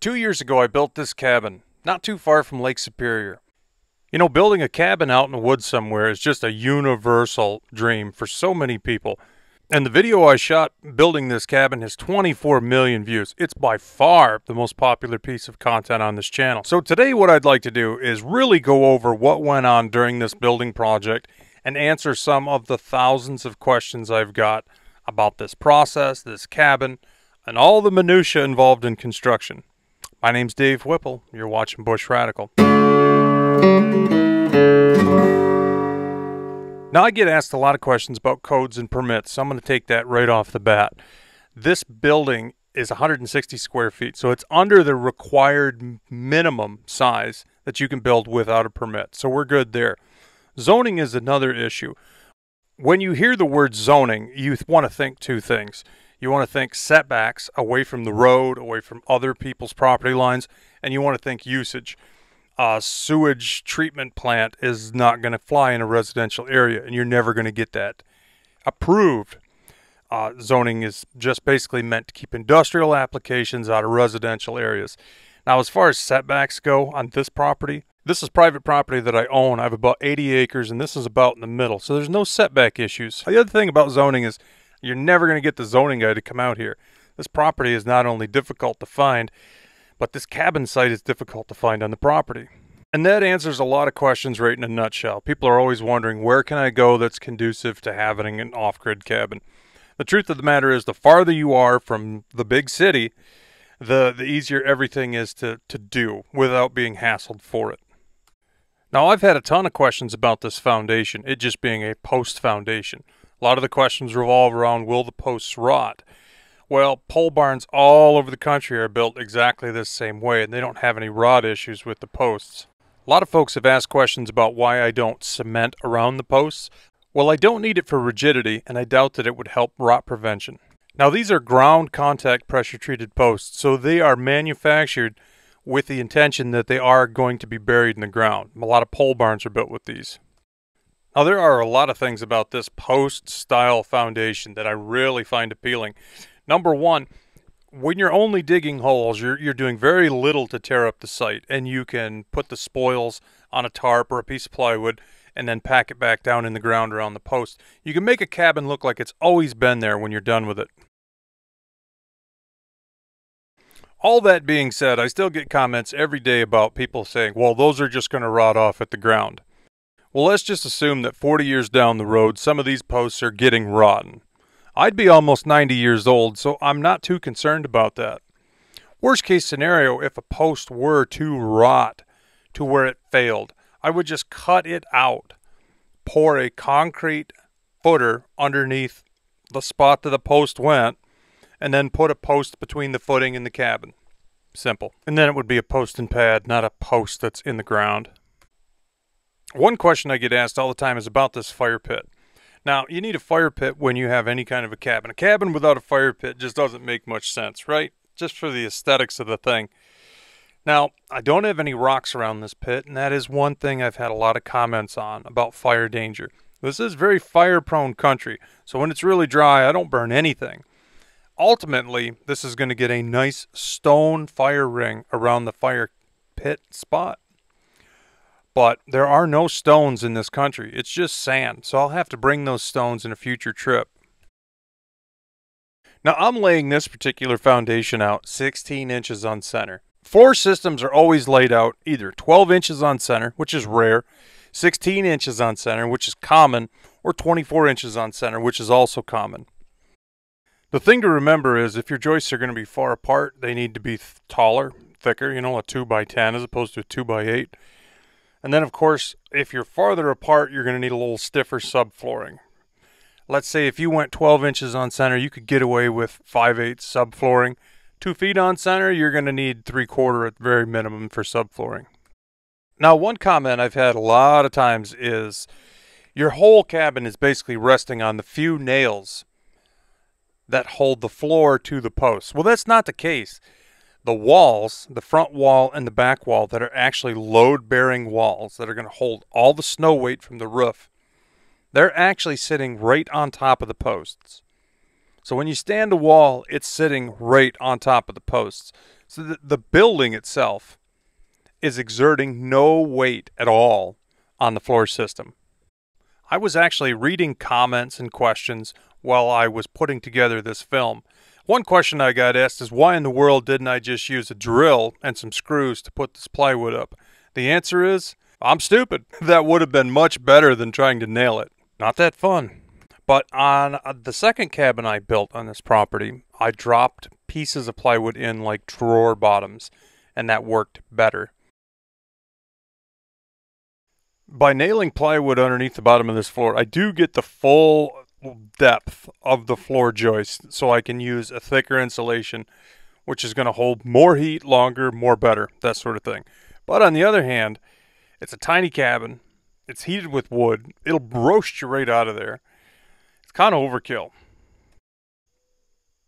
Two years ago, I built this cabin not too far from Lake Superior. You know, building a cabin out in the woods somewhere is just a universal dream for so many people. And the video I shot building this cabin has 24 million views. It's by far the most popular piece of content on this channel. So today what I'd like to do is really go over what went on during this building project and answer some of the thousands of questions I've got about this process, this cabin, and all the minutiae involved in construction. My name's Dave Whipple. You're watching Bush Radical. Now, I get asked a lot of questions about codes and permits, so I'm going to take that right off the bat. This building is 160 square feet, so it's under the required minimum size that you can build without a permit. So we're good there. Zoning is another issue. When you hear the word zoning, you want to think two things. You want to think setbacks away from the road, away from other people's property lines, and you want to think usage. A sewage treatment plant is not going to fly in a residential area, and you're never going to get that approved. Uh, zoning is just basically meant to keep industrial applications out of residential areas. Now, as far as setbacks go on this property, this is private property that I own. I have about 80 acres, and this is about in the middle, so there's no setback issues. The other thing about zoning is you're never going to get the zoning guy to come out here. This property is not only difficult to find, but this cabin site is difficult to find on the property. And that answers a lot of questions right in a nutshell. People are always wondering where can I go that's conducive to having an off-grid cabin. The truth of the matter is the farther you are from the big city, the the easier everything is to, to do without being hassled for it. Now I've had a ton of questions about this foundation, it just being a post foundation. A lot of the questions revolve around will the posts rot? Well, pole barns all over the country are built exactly the same way, and they don't have any rot issues with the posts. A lot of folks have asked questions about why I don't cement around the posts. Well, I don't need it for rigidity, and I doubt that it would help rot prevention. Now, these are ground contact pressure treated posts, so they are manufactured with the intention that they are going to be buried in the ground. A lot of pole barns are built with these. Now, there are a lot of things about this post style foundation that I really find appealing. Number one, when you're only digging holes, you're, you're doing very little to tear up the site, and you can put the spoils on a tarp or a piece of plywood and then pack it back down in the ground around the post. You can make a cabin look like it's always been there when you're done with it. All that being said, I still get comments every day about people saying, well, those are just going to rot off at the ground. Well, let's just assume that 40 years down the road, some of these posts are getting rotten. I'd be almost 90 years old, so I'm not too concerned about that. Worst case scenario, if a post were to rot to where it failed, I would just cut it out, pour a concrete footer underneath the spot that the post went, and then put a post between the footing and the cabin. Simple. And then it would be a post and pad, not a post that's in the ground. One question I get asked all the time is about this fire pit. Now, you need a fire pit when you have any kind of a cabin. A cabin without a fire pit just doesn't make much sense, right? Just for the aesthetics of the thing. Now, I don't have any rocks around this pit, and that is one thing I've had a lot of comments on about fire danger. This is very fire prone country, so when it's really dry, I don't burn anything. Ultimately, this is going to get a nice stone fire ring around the fire pit spot but there are no stones in this country. It's just sand, so I'll have to bring those stones in a future trip. Now I'm laying this particular foundation out 16 inches on center. Floor systems are always laid out either 12 inches on center, which is rare, 16 inches on center, which is common, or 24 inches on center, which is also common. The thing to remember is if your joists are going to be far apart, they need to be taller, thicker, you know, a 2 by 10 as opposed to a 2 by 8 and then, of course, if you're farther apart, you're going to need a little stiffer subflooring. Let's say if you went 12 inches on center, you could get away with 5 8 subflooring. Two feet on center, you're going to need 3 quarter at very minimum for subflooring. Now, one comment I've had a lot of times is your whole cabin is basically resting on the few nails that hold the floor to the posts. Well, that's not the case the walls, the front wall and the back wall that are actually load bearing walls that are going to hold all the snow weight from the roof, they're actually sitting right on top of the posts. So when you stand a wall, it's sitting right on top of the posts. So the, the building itself is exerting no weight at all on the floor system. I was actually reading comments and questions while I was putting together this film. One question I got asked is why in the world didn't I just use a drill and some screws to put this plywood up? The answer is I'm stupid. That would have been much better than trying to nail it. Not that fun. But on uh, the second cabin I built on this property, I dropped pieces of plywood in like drawer bottoms, and that worked better. By nailing plywood underneath the bottom of this floor, I do get the full depth of the floor joist so I can use a thicker insulation which is going to hold more heat longer, more better, that sort of thing. But on the other hand, it's a tiny cabin. It's heated with wood. It'll roast you right out of there. It's kind of overkill.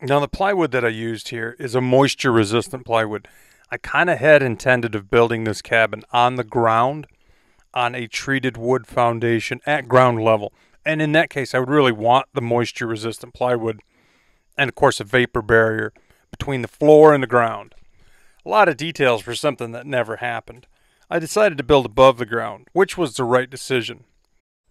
Now the plywood that I used here is a moisture resistant plywood. I kind of had intended of building this cabin on the ground on a treated wood foundation at ground level. And in that case, I would really want the moisture resistant plywood and of course a vapor barrier between the floor and the ground. A lot of details for something that never happened. I decided to build above the ground, which was the right decision.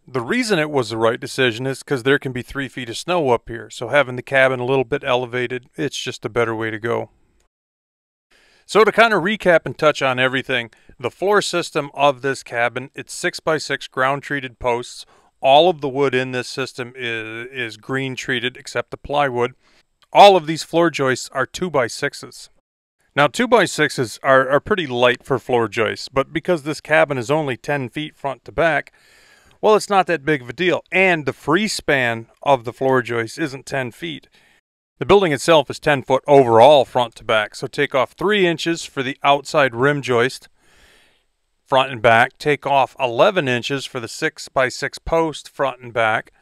The reason it was the right decision is because there can be three feet of snow up here, so having the cabin a little bit elevated, it's just a better way to go. So to kind of recap and touch on everything, the floor system of this cabin, it's 6x6 ground treated posts. All of the wood in this system is, is green treated except the plywood. All of these floor joists are 2x6s. Now 2x6s are, are pretty light for floor joists, but because this cabin is only 10 feet front to back, well, it's not that big of a deal. And the free span of the floor joist isn't 10 feet. The building itself is 10 foot overall front to back. So take off 3 inches for the outside rim joist, front and back. Take off 11 inches for the 6 by 6 post, front and back.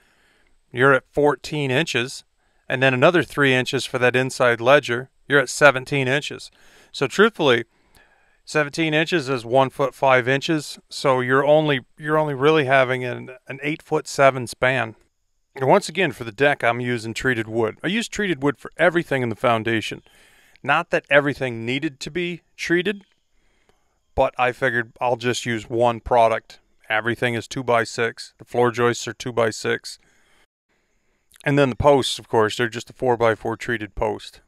You're at 14 inches. And then another 3 inches for that inside ledger. You're at 17 inches. So truthfully, 17 inches is one foot five inches, so you're only you're only really having an, an eight foot seven span. And once again, for the deck, I'm using treated wood. I use treated wood for everything in the foundation. Not that everything needed to be treated, but I figured I'll just use one product. Everything is two by six. The floor joists are two by six. And then the posts, of course, they're just a four by four treated post.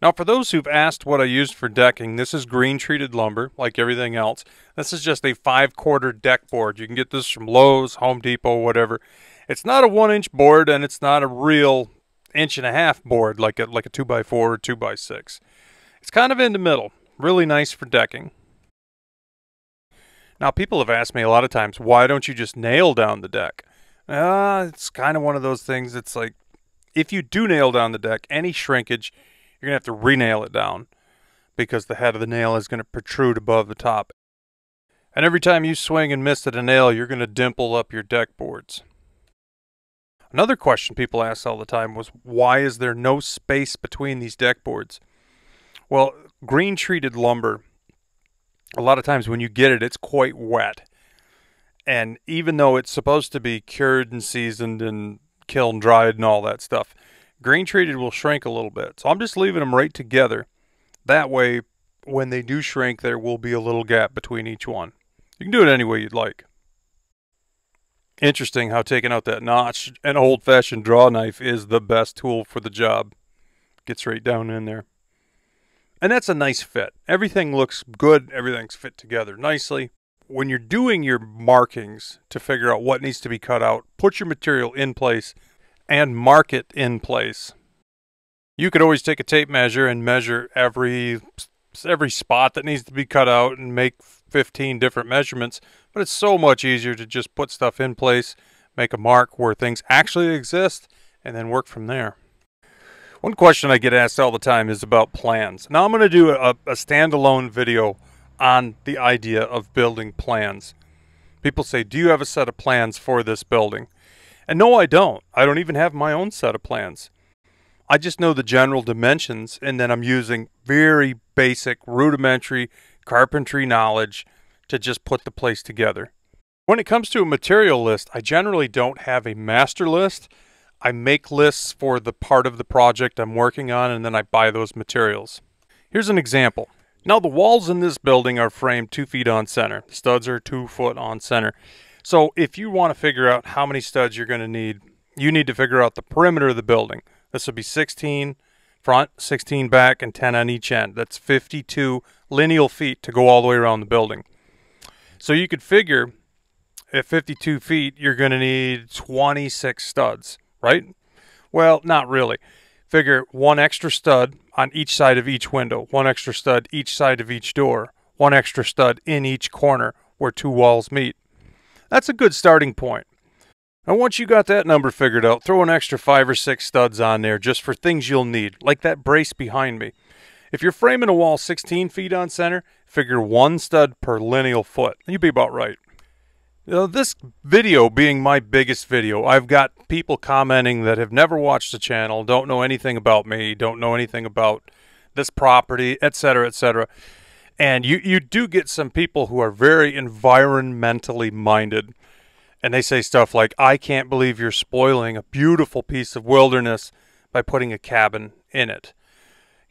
Now, for those who've asked what I used for decking, this is green treated lumber, like everything else. This is just a five quarter deck board. You can get this from Lowe's, Home Depot, whatever. It's not a one inch board, and it's not a real inch and a half board like a like a two by four or two by six. It's kind of in the middle. Really nice for decking. Now, people have asked me a lot of times, why don't you just nail down the deck? Uh, it's kind of one of those things. It's like, if you do nail down the deck, any shrinkage you're going to have to re-nail it down because the head of the nail is going to protrude above the top. And every time you swing and miss at a nail, you're going to dimple up your deck boards. Another question people ask all the time was why is there no space between these deck boards? Well, green treated lumber, a lot of times when you get it, it's quite wet. And even though it's supposed to be cured and seasoned and kiln dried and all that stuff, Green treated will shrink a little bit. So I'm just leaving them right together. That way, when they do shrink, there will be a little gap between each one. You can do it any way you'd like. Interesting how taking out that notch, an old-fashioned draw knife is the best tool for the job. Gets right down in there. And that's a nice fit. Everything looks good. Everything's fit together nicely. When you're doing your markings to figure out what needs to be cut out, put your material in place and mark it in place. You could always take a tape measure and measure every every spot that needs to be cut out and make 15 different measurements, but it's so much easier to just put stuff in place, make a mark where things actually exist, and then work from there. One question I get asked all the time is about plans. Now I'm going to do a, a standalone video on the idea of building plans. People say, do you have a set of plans for this building? And no, I don't. I don't even have my own set of plans. I just know the general dimensions, and then I'm using very basic, rudimentary carpentry knowledge to just put the place together. When it comes to a material list, I generally don't have a master list. I make lists for the part of the project I'm working on, and then I buy those materials. Here's an example. Now the walls in this building are framed two feet on center. Studs are two foot on center. So if you want to figure out how many studs you're going to need, you need to figure out the perimeter of the building. This would be 16 front, 16 back, and 10 on each end. That's 52 lineal feet to go all the way around the building. So you could figure at 52 feet, you're going to need 26 studs, right? Well, not really. Figure one extra stud on each side of each window, one extra stud each side of each door, one extra stud in each corner where two walls meet. That's a good starting point. And once you got that number figured out, throw an extra five or six studs on there just for things you'll need, like that brace behind me. If you're framing a wall 16 feet on center, figure one stud per lineal foot. You'd be about right. You know, this video being my biggest video, I've got people commenting that have never watched the channel, don't know anything about me, don't know anything about this property, etc., etc. And you, you do get some people who are very environmentally minded. And they say stuff like, I can't believe you're spoiling a beautiful piece of wilderness by putting a cabin in it.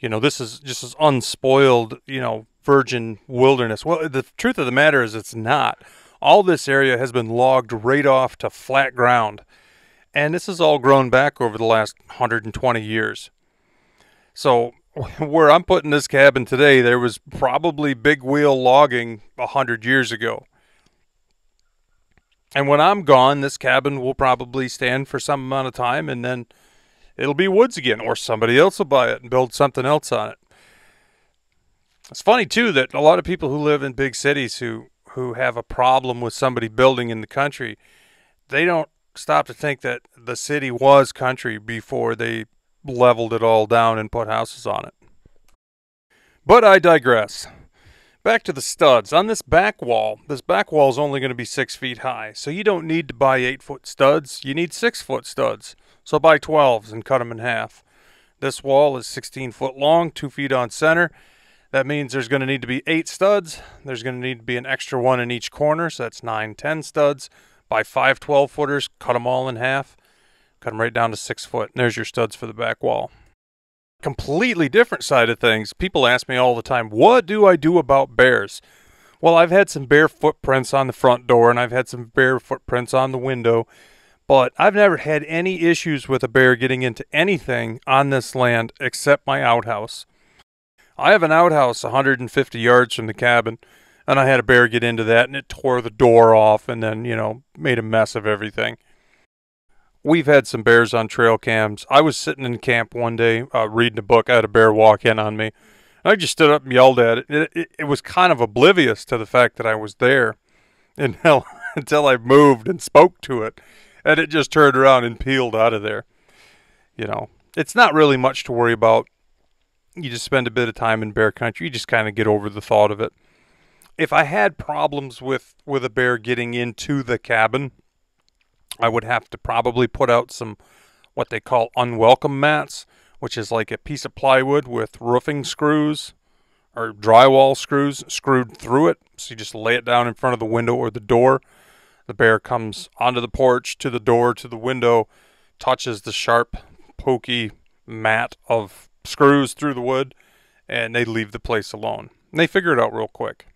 You know, this is just as unspoiled, you know, virgin wilderness. Well, the truth of the matter is it's not. All this area has been logged right off to flat ground. And this has all grown back over the last 120 years. So where I'm putting this cabin today, there was probably big wheel logging 100 years ago. And when I'm gone, this cabin will probably stand for some amount of time and then it'll be woods again, or somebody else will buy it and build something else on it. It's funny too that a lot of people who live in big cities who who have a problem with somebody building in the country, they don't stop to think that the city was country before they leveled it all down and put houses on it. But I digress. Back to the studs. On this back wall, this back wall is only going to be six feet high, so you don't need to buy eight foot studs. You need six foot studs. So buy 12s and cut them in half. This wall is 16 foot long, two feet on center, that means there's going to need to be eight studs. There's going to need to be an extra one in each corner, so that's nine, ten studs. By five 12 footers, cut them all in half. Cut them right down to six foot. And there's your studs for the back wall. Completely different side of things. People ask me all the time, what do I do about bears? Well, I've had some bear footprints on the front door and I've had some bear footprints on the window, but I've never had any issues with a bear getting into anything on this land except my outhouse. I have an outhouse 150 yards from the cabin, and I had a bear get into that, and it tore the door off, and then you know made a mess of everything. We've had some bears on trail cams. I was sitting in camp one day uh, reading a book. I had a bear walk in on me. I just stood up and yelled at it. It, it. it, was kind of oblivious to the fact that I was there until until I moved and spoke to it, and it just turned around and peeled out of there. You know, it's not really much to worry about you just spend a bit of time in bear country, you just kind of get over the thought of it. If I had problems with with a bear getting into the cabin, I would have to probably put out some what they call unwelcome mats, which is like a piece of plywood with roofing screws or drywall screws screwed through it. So you just lay it down in front of the window or the door. The bear comes onto the porch to the door to the window, touches the sharp, pokey mat of screws through the wood, and they leave the place alone. And they figure it out real quick.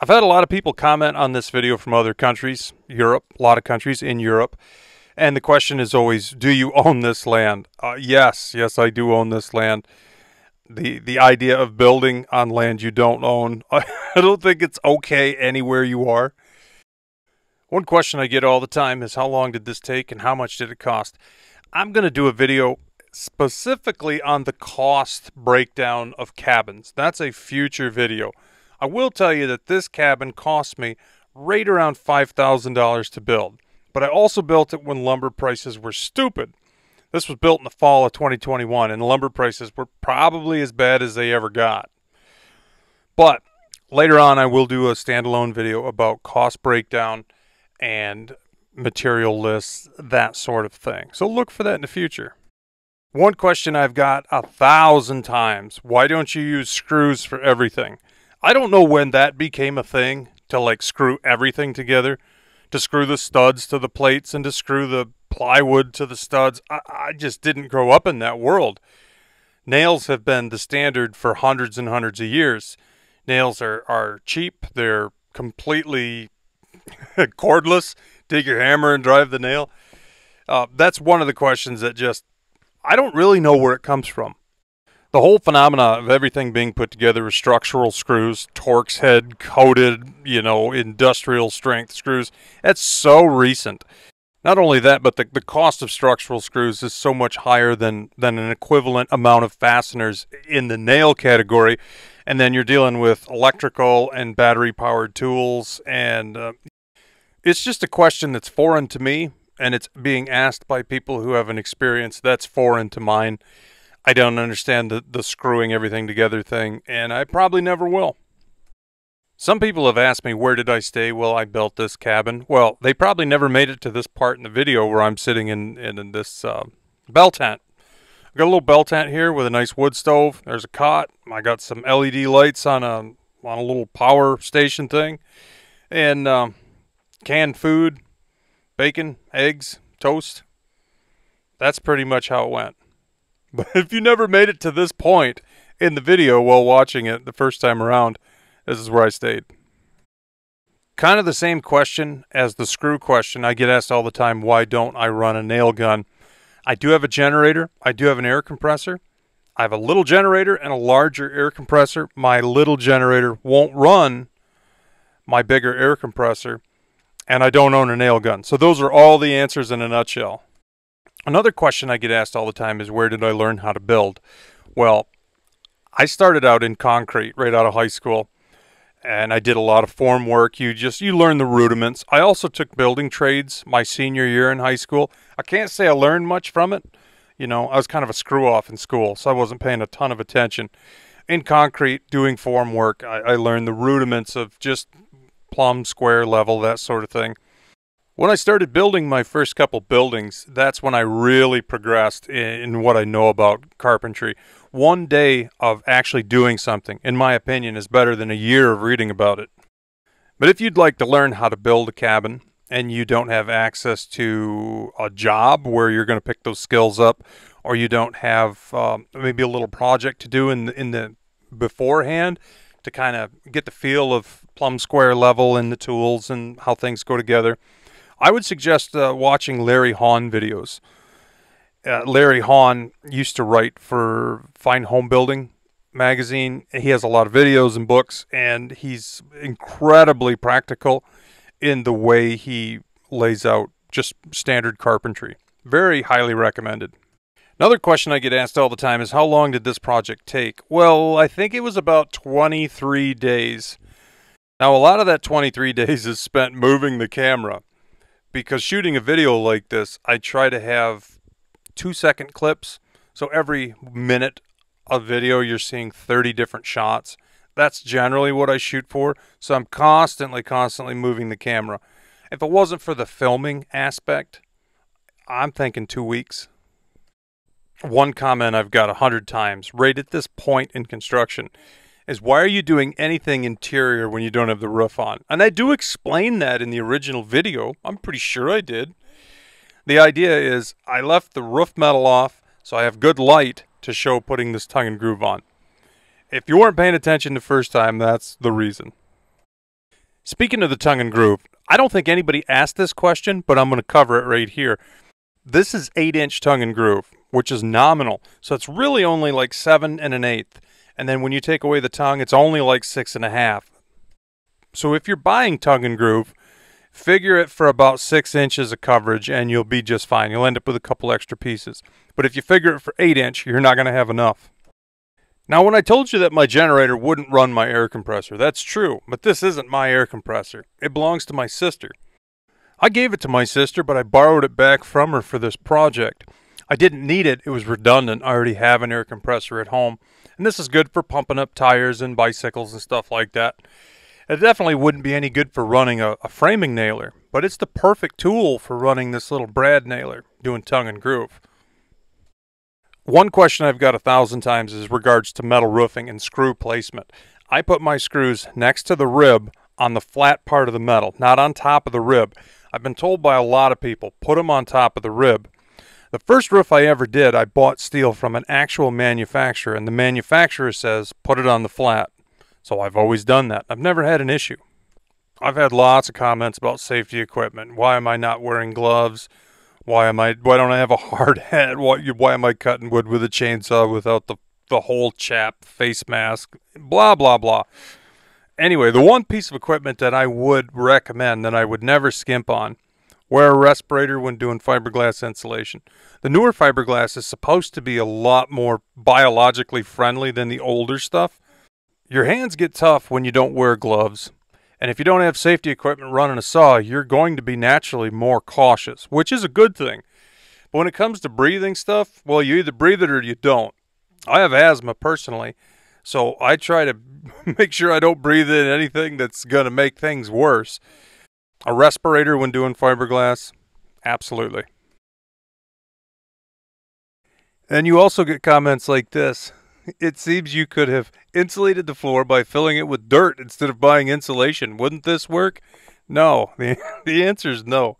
I've had a lot of people comment on this video from other countries, Europe, a lot of countries in Europe. And the question is always, do you own this land? Uh, yes, yes, I do own this land. The the idea of building on land you don't own, I don't think it's okay anywhere you are. One question I get all the time is how long did this take and how much did it cost? I'm going to do a video specifically on the cost breakdown of cabins. That's a future video. I will tell you that this cabin cost me right around $5,000 to build, but I also built it when lumber prices were stupid. This was built in the fall of 2021, and lumber prices were probably as bad as they ever got. But later on, I will do a standalone video about cost breakdown and material lists, that sort of thing. So look for that in the future. One question I've got a thousand times why don't you use screws for everything? I don't know when that became a thing to like screw everything together, to screw the studs to the plates and to screw the plywood to the studs. I, I just didn't grow up in that world. Nails have been the standard for hundreds and hundreds of years. Nails are, are cheap, they're completely cordless. Take your hammer and drive the nail. Uh, that's one of the questions that just, I don't really know where it comes from. The whole phenomena of everything being put together with structural screws, Torx head coated, you know, industrial strength screws, that's so recent. Not only that, but the, the cost of structural screws is so much higher than, than an equivalent amount of fasteners in the nail category. And then you're dealing with electrical and battery powered tools. And uh, it's just a question that's foreign to me. And it's being asked by people who have an experience that's foreign to mine. I don't understand the, the screwing everything together thing, and I probably never will. Some people have asked me where did I stay while I built this cabin. Well, they probably never made it to this part in the video where I'm sitting in, in, in this uh, bell tent. I've got a little bell tent here with a nice wood stove. There's a cot. I got some LED lights on a on a little power station thing, and um, canned food, bacon, eggs, toast. That's pretty much how it went. But if you never made it to this point in the video while watching it the first time around, this is where I stayed. Kind of the same question as the screw question. I get asked all the time, why don't I run a nail gun? I do have a generator. I do have an air compressor. I have a little generator and a larger air compressor. My little generator won't run my bigger air compressor, and I don't own a nail gun. So those are all the answers in a nutshell. Another question I get asked all the time is where did I learn how to build? Well, I started out in concrete right out of high school and I did a lot of form work. You just you learn the rudiments. I also took building trades my senior year in high school. I can't say I learned much from it. You know, I was kind of a screw off in school, so I wasn't paying a ton of attention. In concrete, doing form work, I, I learned the rudiments of just plumb, square, level, that sort of thing. When I started building my first couple buildings, that's when I really progressed in, what I know about carpentry. One day of actually doing something, in my opinion, is better than a year of reading about it. But if you'd like to learn how to build a cabin and you don't have access to a job where you're going to pick those skills up, or you don't have um, maybe a little project to do in the, in the beforehand to kind of get the feel of plumb square level and the tools and how things go together, I would suggest uh, watching Larry Haun videos. Uh, Larry Haun used to write for Fine Homebuilding magazine. He has a lot of videos and books, and he's incredibly practical in the way he lays out just standard carpentry. Very highly recommended. Another question I get asked all the time is how long did this project take? Well, I think it was about 23 days. Now, a lot of that 23 days is spent moving the camera because shooting a video like this, I try to have two second clips. So every minute of video, you're seeing 30 different shots. That's generally what I shoot for. So I'm constantly, constantly moving the camera. If it wasn't for the filming aspect, I'm thinking two weeks. One comment I've got a hundred times right at this point in construction is why are you doing anything interior when you don't have the roof on? And I do explain that in the original video. I'm pretty sure I did. The idea is I left the roof metal off so I have good light to show putting this tongue and groove on. If you weren't paying attention the first time, that's the reason. Speaking of the tongue and groove, I don't think anybody asked this question, but I'm going to cover it right here. This is 8 inch tongue and groove, which is nominal. So it's really only like 7 and an eighth. And then when you take away the tongue, it's only like six and a half. So if you're buying tongue and groove, figure it for about six inches of coverage and you'll be just fine. You'll end up with a couple extra pieces. But if you figure it for eight inch, you're not going to have enough. Now, when I told you that my generator wouldn't run my air compressor, that's true, but this isn't my air compressor. It belongs to my sister. I gave it to my sister, but I borrowed it back from her for this project. I didn't need it. It was redundant. I already have an air compressor at home. And this is good for pumping up tires and bicycles and stuff like that. It definitely wouldn't be any good for running a, a framing nailer, but it's the perfect tool for running this little brad nailer, doing tongue and groove. One question I've got a thousand times is regards to metal roofing and screw placement. I put my screws next to the rib on the flat part of the metal, not on top of the rib. I've been told by a lot of people, put them on top of the rib. The first roof I ever did, I bought steel from an actual manufacturer, and the manufacturer says put it on the flat. So I've always done that. I've never had an issue. I've had lots of comments about safety equipment. Why am I not wearing gloves? Why am I? Why don't I have a hard hat? Why, why am I cutting wood with a chainsaw without the the whole chap face mask? Blah blah blah. Anyway, the one piece of equipment that I would recommend that I would never skimp on Wear a respirator when doing fiberglass insulation. The newer fiberglass is supposed to be a lot more biologically friendly than the older stuff. Your hands get tough when you don't wear gloves. And if you don't have safety equipment running a saw, you're going to be naturally more cautious, which is a good thing. But when it comes to breathing stuff, well, you either breathe it or you don't. I have asthma personally, so I try to make sure I don't breathe in anything that's going to make things worse. A respirator when doing fiberglass? Absolutely. And you also get comments like this. It seems you could have insulated the floor by filling it with dirt instead of buying insulation. Wouldn't this work? No. The, the answer is no.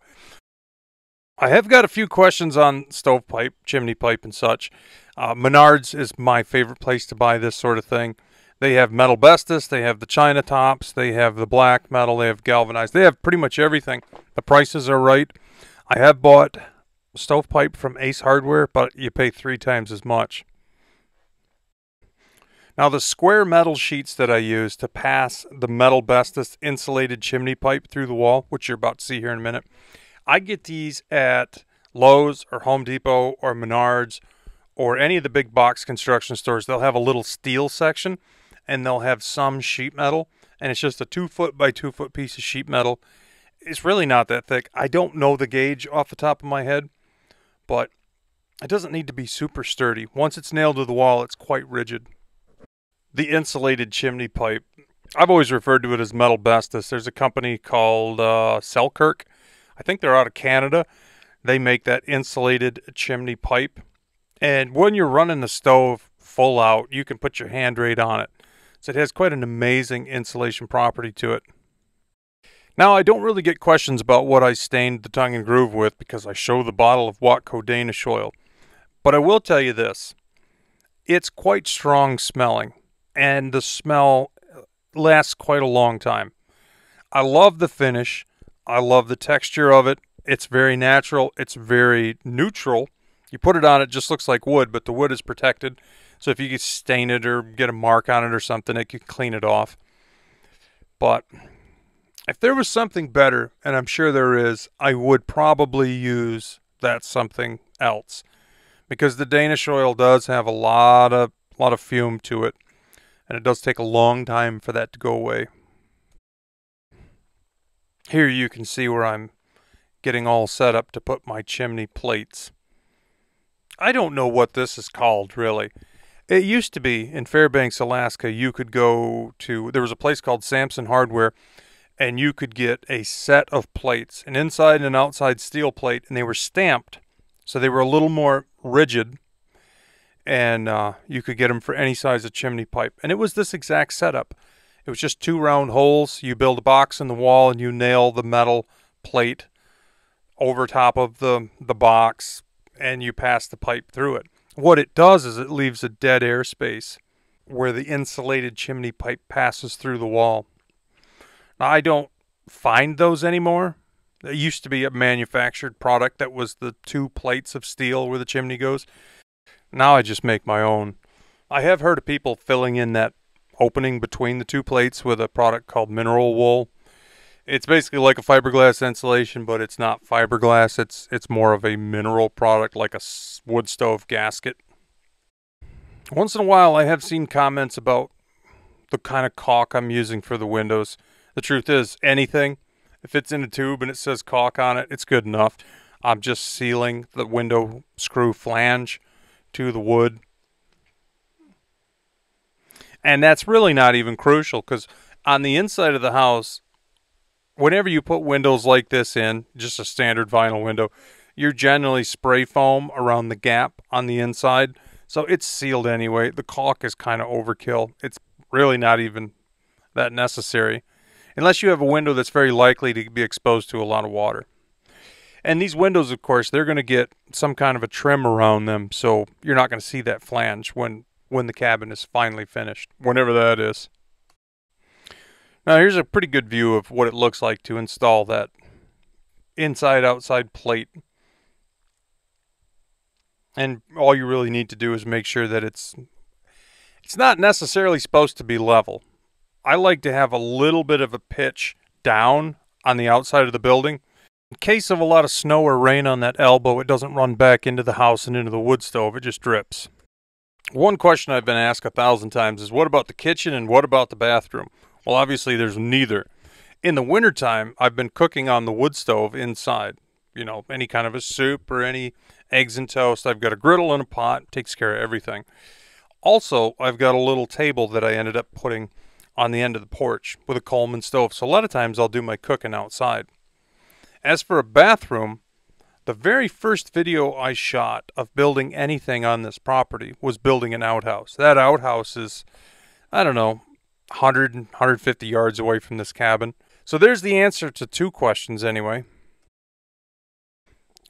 I have got a few questions on stovepipe, chimney pipe, and such. Uh, Menards is my favorite place to buy this sort of thing. They have Metalbestos, they have the china tops, they have the black metal, they have galvanized. They have pretty much everything. The prices are right. I have bought stovepipe from Ace Hardware, but you pay three times as much. Now the square metal sheets that I use to pass the Metalbestos insulated chimney pipe through the wall, which you're about to see here in a minute, I get these at Lowe's or Home Depot or Menards or any of the big box construction stores. They'll have a little steel section and they'll have some sheet metal, and it's just a two foot by two foot piece of sheet metal. It's really not that thick. I don't know the gauge off the top of my head, but it doesn't need to be super sturdy. Once it's nailed to the wall, it's quite rigid. The insulated chimney pipe. I've always referred to it as Metalbestos. There's a company called uh, Selkirk. I think they're out of Canada. They make that insulated chimney pipe. And when you're running the stove full out, you can put your hand right on it. So it has quite an amazing insulation property to it. Now, I don't really get questions about what I stained the tongue and groove with because I show the bottle of Watco Danish oil. But I will tell you this. It's quite strong smelling, and the smell lasts quite a long time. I love the finish. I love the texture of it. It's very natural. It's very neutral. You put it on, it just looks like wood, but the wood is protected. So if you could stain it or get a mark on it or something, it could clean it off. But if there was something better, and I'm sure there is, I would probably use that something else. Because the Danish oil does have a lot of a lot of fume to it. And it does take a long time for that to go away. Here you can see where I'm getting all set up to put my chimney plates. I don't know what this is called really. It used to be in Fairbanks, Alaska, you could go to, there was a place called Samson Hardware, and you could get a set of plates, an inside and an outside steel plate, and they were stamped. So they were a little more rigid, and uh, you could get them for any size of chimney pipe. And it was this exact setup. It was just two round holes. You build a box in the wall, and you nail the metal plate over top of the, the box, and you pass the pipe through it. What it does is it leaves a dead air space where the insulated chimney pipe passes through the wall. Now, I don't find those anymore. It used to be a manufactured product that was the two plates of steel where the chimney goes. Now I just make my own. I have heard of people filling in that opening between the two plates with a product called mineral wool. It's basically like a fiberglass insulation, but it's not fiberglass. It's it's more of a mineral product like a wood stove gasket. Once in a while, I have seen comments about the kind of caulk I'm using for the windows. The truth is, anything, if it's in a tube and it says caulk on it, it's good enough. I'm just sealing the window screw flange to the wood. And that's really not even crucial because on the inside of the house, whenever you put windows like this in, just a standard vinyl window, you're generally spray foam around the gap on the inside. So it's sealed anyway. The caulk is kind of overkill. It's really not even that necessary unless you have a window that's very likely to be exposed to a lot of water. And these windows, of course, they're going to get some kind of a trim around them, so you're not going to see that flange when when the cabin is finally finished, whenever that is. Now here's a pretty good view of what it looks like to install that inside-outside plate. And all you really need to do is make sure that it's it's not necessarily supposed to be level. I like to have a little bit of a pitch down on the outside of the building. In case of a lot of snow or rain on that elbow, it doesn't run back into the house and into the wood stove. It just drips. One question I've been asked a thousand times is what about the kitchen and what about the bathroom? Well, obviously, there's neither. In the wintertime, I've been cooking on the wood stove inside. You know, any kind of a soup or any eggs and toast. I've got a griddle and a pot, takes care of everything. Also, I've got a little table that I ended up putting on the end of the porch with a Coleman stove. So a lot of times I'll do my cooking outside. As for a bathroom, the very first video I shot of building anything on this property was building an outhouse. That outhouse is, I don't know, 100, 150 yards away from this cabin. So there's the answer to two questions anyway.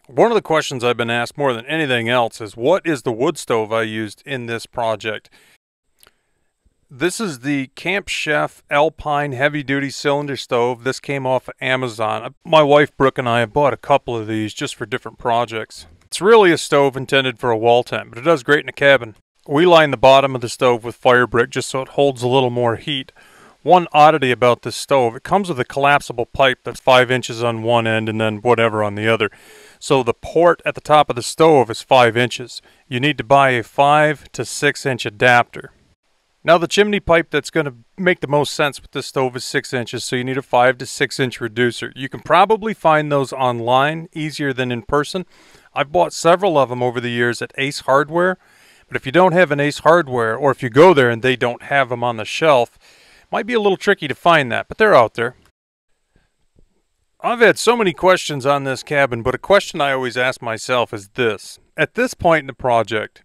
One of the questions I've been asked more than anything else is what is the wood stove I used in this project? This is the Camp Chef Alpine heavy duty cylinder stove. This came off of Amazon. Uh, my wife Brooke and I have bought a couple of these just for different projects. It's really a stove intended for a wall tent, but it does great in a cabin. We line the bottom of the stove with fire brick just so it holds a little more heat. One oddity about this stove, it comes with a collapsible pipe that's 5 inches on one end and then whatever on the other. So the port at the top of the stove is 5 inches. You need to buy a 5 to 6 inch adapter. Now the chimney pipe that's going to make the most sense with this stove is 6 inches, so you need a 5 to 6 inch reducer. You can probably find those online easier than in person. I've bought several of them over the years at Ace Hardware, but if you don't have an Ace Hardware, or if you go there and they don't have them on the shelf, might be a little tricky to find that, but they're out there. I've had so many questions on this cabin, but a question I always ask myself is this. At this point in the project,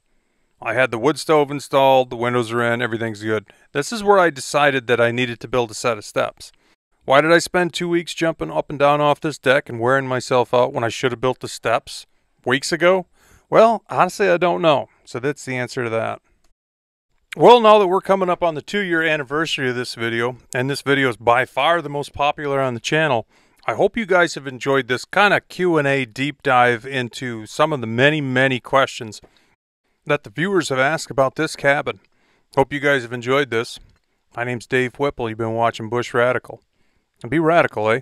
I had the wood stove installed, the windows are in, everything's good. This is where I decided that I needed to build a set of steps. Why did I spend two weeks jumping up and down off this deck and wearing myself out when I should have built the steps weeks ago? Well, honestly, I don't know. So that's the answer to that. Well, now that we're coming up on the two year anniversary of this video, and this video is by far the most popular on the channel, I hope you guys have enjoyed this kind of Q&A deep dive into some of the many, many questions that the viewers have asked about this cabin. Hope you guys have enjoyed this. My name's Dave Whipple. You've been watching Bush Radical. And be radical, eh?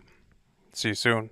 See you soon.